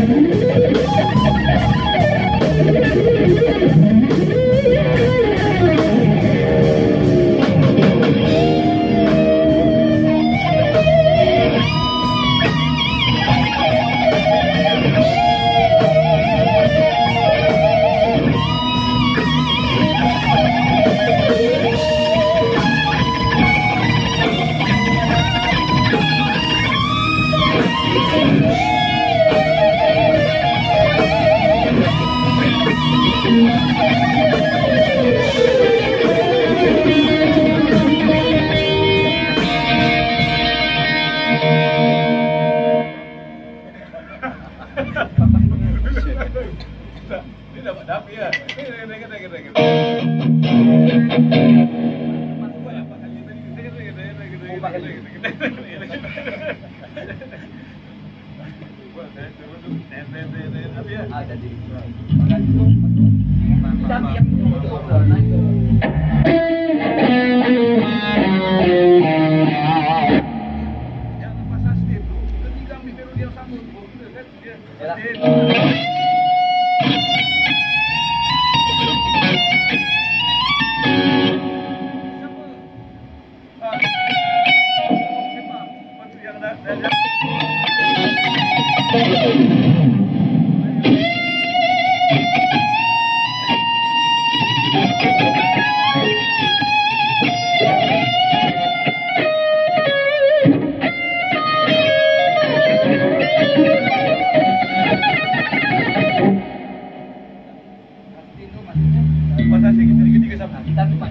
Amen. Ini dapat dapi ya. Ini Tapi Pak